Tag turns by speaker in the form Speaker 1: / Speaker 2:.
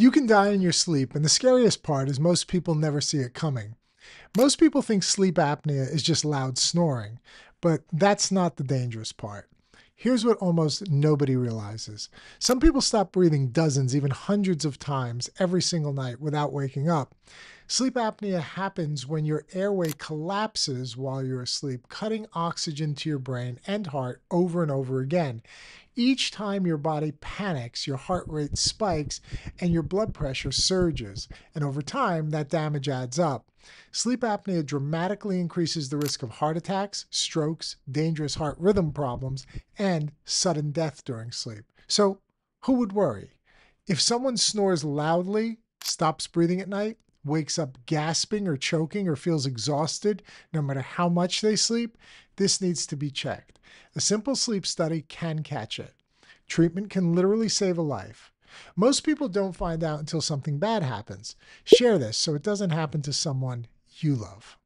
Speaker 1: You can die in your sleep, and the scariest part is most people never see it coming. Most people think sleep apnea is just loud snoring, but that's not the dangerous part. Here's what almost nobody realizes. Some people stop breathing dozens, even hundreds of times every single night without waking up. Sleep apnea happens when your airway collapses while you're asleep, cutting oxygen to your brain and heart over and over again. Each time your body panics, your heart rate spikes and your blood pressure surges. And over time, that damage adds up. Sleep apnea dramatically increases the risk of heart attacks, strokes, dangerous heart rhythm problems, and sudden death during sleep. So, who would worry? If someone snores loudly, stops breathing at night, wakes up gasping or choking or feels exhausted no matter how much they sleep, this needs to be checked. A simple sleep study can catch it. Treatment can literally save a life. Most people don't find out until something bad happens. Share this so it doesn't happen to someone you love.